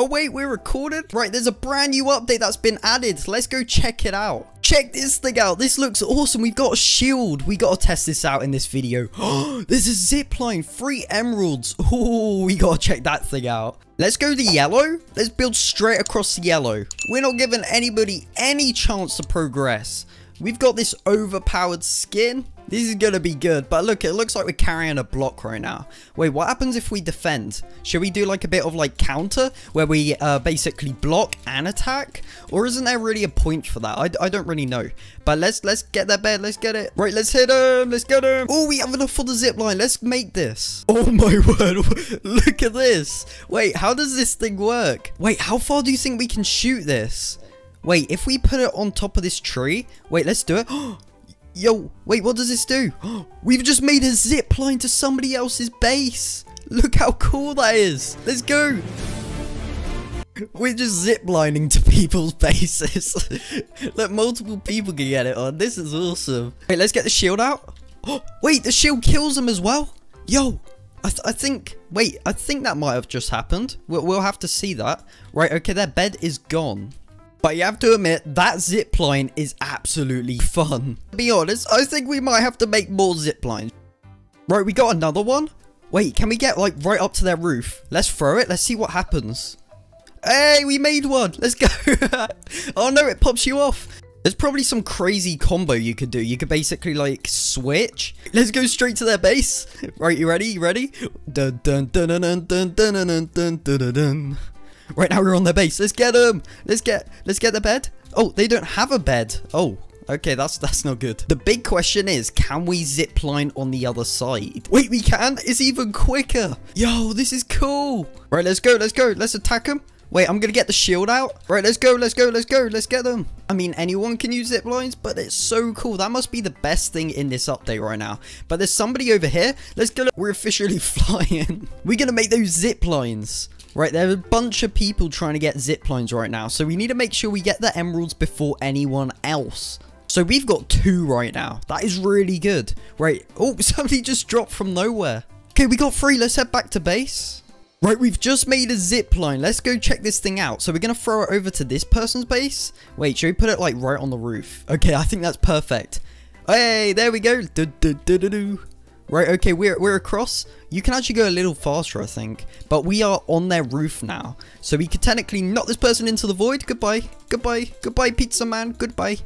Oh wait, we're recorded? Right, there's a brand new update that's been added. Let's go check it out. Check this thing out. This looks awesome. We've got a shield. We got to test this out in this video. there's a zip line. Free emeralds. Oh, we got to check that thing out. Let's go to yellow. Let's build straight across the yellow. We're not giving anybody any chance to progress. We've got this overpowered skin. This is going to be good. But look, it looks like we're carrying a block right now. Wait, what happens if we defend? Should we do like a bit of like counter where we uh, basically block and attack? Or isn't there really a point for that? I, I don't really know. But let's let's get that bed. Let's get it. Right, let's hit him. Let's get him. Oh, we have enough for the zip line. Let's make this. Oh my word. look at this. Wait, how does this thing work? Wait, how far do you think we can shoot this? Wait, if we put it on top of this tree, wait, let's do it. Yo, wait, what does this do? We've just made a zip line to somebody else's base. Look how cool that is. Let's go. We're just zip lining to people's bases. Let multiple people can get it on. This is awesome. Wait, let's get the shield out. Wait, the shield kills them as well. Yo, I, th I, think, wait, I think that might have just happened. We'll, we'll have to see that. Right, okay, their bed is gone. But you have to admit, that zip line is absolutely fun. To be honest, I think we might have to make more zip lines. Right, we got another one? Wait, can we get like right up to their roof? Let's throw it. Let's see what happens. Hey, we made one. Let's go. oh no, it pops you off. There's probably some crazy combo you could do. You could basically like switch. Let's go straight to their base. Right, you ready? You ready? Dun dun dun dun dun dun dun dun dun dun. Right now we're on their base. Let's get them. Let's get let's get the bed. Oh, they don't have a bed. Oh, okay, that's that's not good. The big question is, can we zip line on the other side? Wait, we can? It's even quicker. Yo, this is cool. Right, let's go, let's go. Let's attack them. Wait, I'm gonna get the shield out. Right, let's go, let's go, let's go, let's get them. I mean, anyone can use zip lines, but it's so cool. That must be the best thing in this update right now. But there's somebody over here. Let's go. We're officially flying. We're gonna make those zip lines. Right, there are a bunch of people trying to get zip lines right now, so we need to make sure we get the emeralds before anyone else. So we've got two right now. That is really good. Right, oh, somebody just dropped from nowhere. Okay, we got three. Let's head back to base. Right, we've just made a zip line. Let's go check this thing out. So we're going to throw it over to this person's base. Wait, should we put it like right on the roof? Okay, I think that's perfect. Hey, there we go. Do, do, do. Right, okay, we're, we're across. You can actually go a little faster, I think. But we are on their roof now. So we could technically knock this person into the void. Goodbye. Goodbye. Goodbye, pizza man. Goodbye.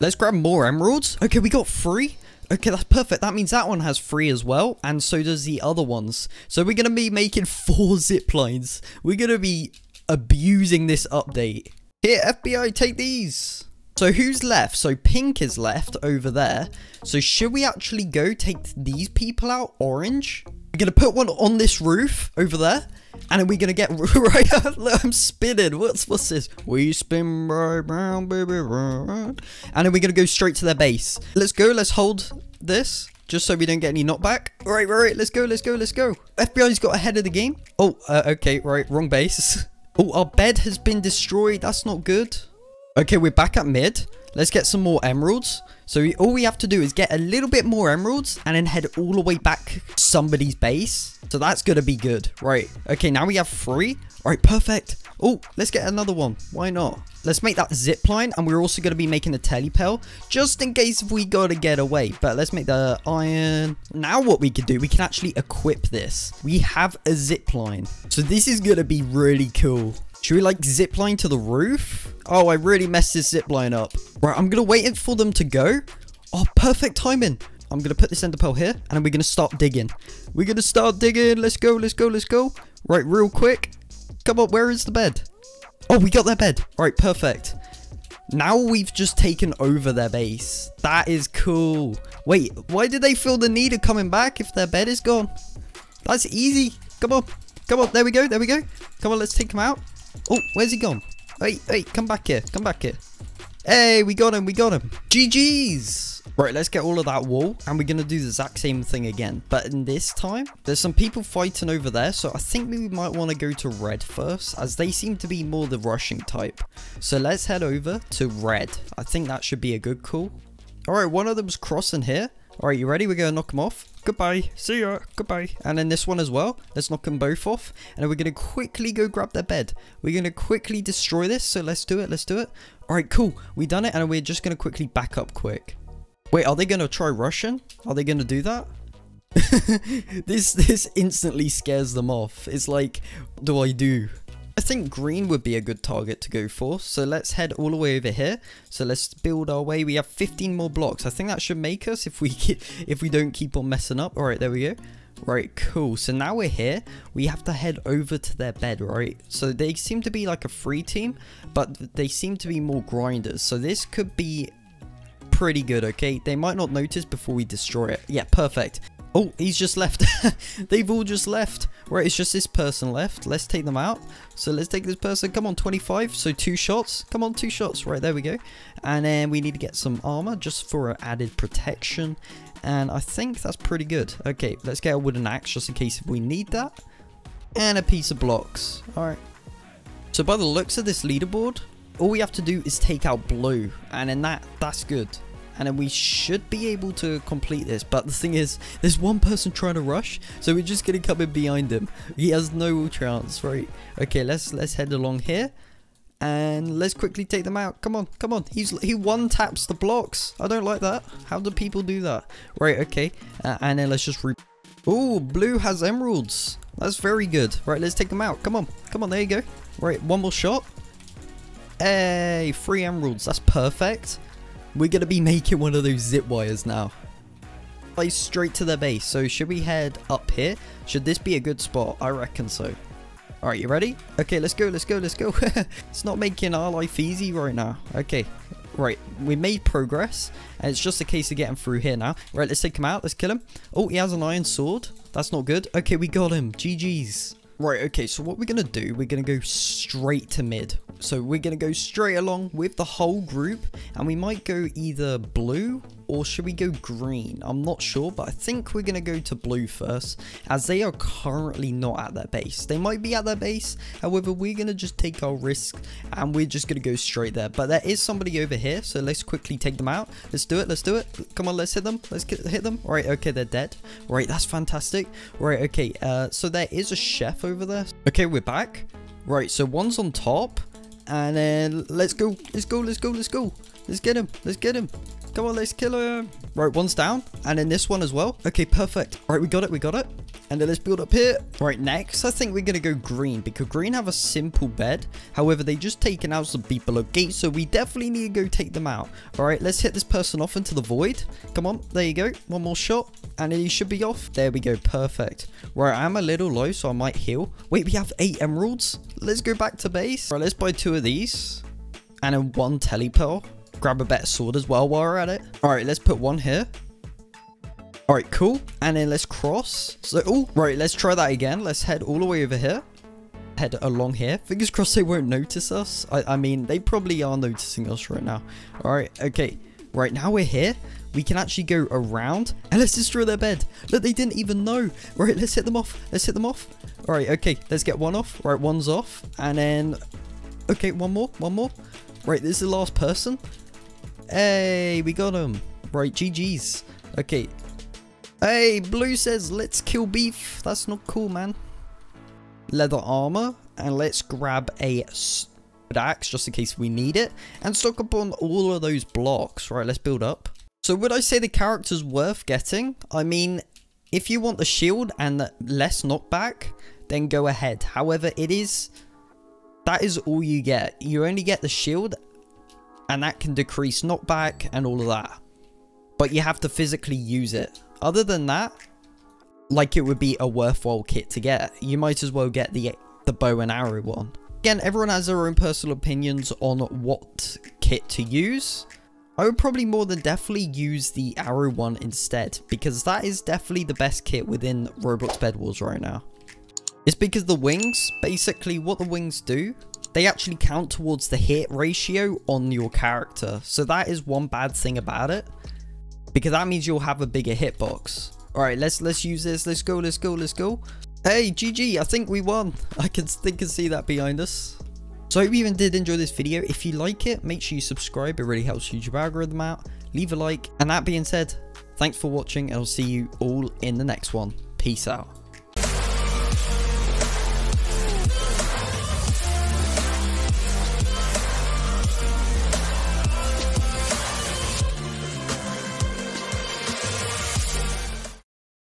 Let's grab more emeralds. Okay, we got three. Okay, that's perfect. That means that one has three as well. And so does the other ones. So we're going to be making four zip lines. We're going to be abusing this update. Here, FBI, take these. So who's left? So Pink is left over there. So should we actually go take these people out? Orange? We're going to put one on this roof over there. And we're going to get right Look, I'm spinning. What's what's this? We spin right round, baby, right. And then we're going to go straight to their base. Let's go. Let's hold this. Just so we don't get any knockback. All right, right, right. Let's go, let's go, let's go. FBI's got ahead of the game. Oh, uh, okay, right. Wrong base. Oh, our bed has been destroyed. That's not good. Okay, we're back at mid. Let's get some more emeralds. So we, all we have to do is get a little bit more emeralds and then head all the way back to somebody's base. So that's going to be good. Right. Okay, now we have three. All right, perfect. Oh, let's get another one. Why not? Let's make that zip line and we're also going to be making a telepearl just in case if we got to get away. But let's make the iron. Now what we can do, we can actually equip this. We have a zip line. So this is going to be really cool. Should we like zip line to the roof? Oh, I really messed this zip line up. Right, I'm going to wait for them to go. Oh, perfect timing. I'm going to put this ender pearl here and we're going to start digging. We're going to start digging. Let's go, let's go, let's go. Right, real quick. Come on, where is the bed? Oh, we got their bed. Right, perfect. Now we've just taken over their base. That is cool. Wait, why did they feel the need of coming back if their bed is gone? That's easy. Come on. Come on. There we go. There we go. Come on, let's take him out. Oh, where's he gone? Hey, hey, come back here. Come back here. Hey, we got him. We got him. GG's. Right, let's get all of that wool, and we're going to do the exact same thing again. But in this time, there's some people fighting over there, so I think we might want to go to red first, as they seem to be more the rushing type. So let's head over to red. I think that should be a good call. Alright, one of them's crossing here. Alright, you ready? We're going to knock him off. Goodbye. See ya. Goodbye. And then this one as well. Let's knock them both off. And then we're going to quickly go grab their bed. We're going to quickly destroy this. So let's do it. Let's do it. All right, cool. We done it. And we're just going to quickly back up quick. Wait, are they going to try Russian? Are they going to do that? this this instantly scares them off. It's like, what do I do? I think green would be a good target to go for. So let's head all the way over here. So let's build our way. We have 15 more blocks. I think that should make us if we if we don't keep on messing up. All right, there we go. Right, cool. So now we're here. We have to head over to their bed, right? So they seem to be like a free team, but they seem to be more grinders. So this could be pretty good, okay? They might not notice before we destroy it. Yeah, perfect. Oh, he's just left. They've all just left. Right, it's just this person left. Let's take them out. So let's take this person. Come on, 25. So two shots. Come on, two shots. Right, there we go. And then we need to get some armor just for added protection. And I think that's pretty good. Okay, let's get a wooden axe just in case if we need that. And a piece of blocks. Alright. So by the looks of this leaderboard, all we have to do is take out blue. And then that that's good and then we should be able to complete this. But the thing is there's one person trying to rush so we're just gonna come in behind him. He has no chance right? Okay let's let's head along here and let's quickly take them out. Come on come on. He's he one taps the blocks. I don't like that. How do people do that? Right okay. Uh, and then let's just re oh blue has emeralds. That's very good. Right let's take them out. Come on come on. There you go. Right one more shot. Hey three emeralds. That's perfect we're going to be making one of those zip wires now. Like straight to the base. So should we head up here? Should this be a good spot? I reckon so. Alright, you ready? Okay, let's go, let's go, let's go. it's not making our life easy right now. Okay, right. We made progress. And it's just a case of getting through here now. Right, let's take him out. Let's kill him. Oh, he has an iron sword. That's not good. Okay, we got him. GG's. Right, okay, so what we're going to do, we're going to go straight to mid. So we're going to go straight along with the whole group, and we might go either blue or should we go green? I'm not sure, but I think we're going to go to blue first, as they are currently not at their base. They might be at their base, however, we're going to just take our risk, and we're just going to go straight there. But there is somebody over here, so let's quickly take them out. Let's do it, let's do it. Come on, let's hit them. Let's hit them. All right, okay, they're dead. Right, that's fantastic. Right, okay, uh, so there is a chef over there. Okay, we're back. Right, so one's on top, and then let's go, let's go, let's go, let's go. Let's get him, let's get him. Come on, let's kill him. Right, one's down. And then this one as well. Okay, perfect. All right, we got it, we got it. And then let's build up here. Right, next, I think we're going to go green because green have a simple bed. However, they just taken out some people, okay? So we definitely need to go take them out. All right, let's hit this person off into the void. Come on, there you go. One more shot. And he should be off. There we go, perfect. Right, I'm a little low, so I might heal. Wait, we have eight emeralds. Let's go back to base. Right, let's buy two of these. And then one telepearl grab a better sword as well while we're at it. All right, let's put one here. All right, cool. And then let's cross. So, oh, right, let's try that again. Let's head all the way over here. Head along here. Fingers crossed they won't notice us. I, I mean, they probably are noticing us right now. All right, okay. Right, now we're here. We can actually go around and let's destroy their bed. Look, they didn't even know. Right, let's hit them off. Let's hit them off. All right, okay. Let's get one off. Right, one's off. And then, okay, one more, one more. Right, this is the last person. Hey, we got him. Right, GG's. Okay. Hey, Blue says, let's kill beef. That's not cool, man. Leather armor. And let's grab a axe just in case we need it. And stock up on all of those blocks. Right, let's build up. So would I say the character's worth getting? I mean, if you want the shield and less knockback, then go ahead. However, it is... That is all you get. You only get the shield and that can decrease knockback and all of that. But you have to physically use it. Other than that, like it would be a worthwhile kit to get. You might as well get the, the bow and arrow one. Again, everyone has their own personal opinions on what kit to use. I would probably more than definitely use the arrow one instead, because that is definitely the best kit within Roblox Bed Wars right now. It's because the wings, basically what the wings do they actually count towards the hit ratio on your character. So that is one bad thing about it. Because that means you'll have a bigger hitbox. Alright, let's let's use this. Let's go, let's go, let's go. Hey, GG, I think we won. I can think and see that behind us. So I hope you even did enjoy this video. If you like it, make sure you subscribe. It really helps YouTube algorithm out. Leave a like. And that being said, Thanks for watching I'll see you all in the next one. Peace out.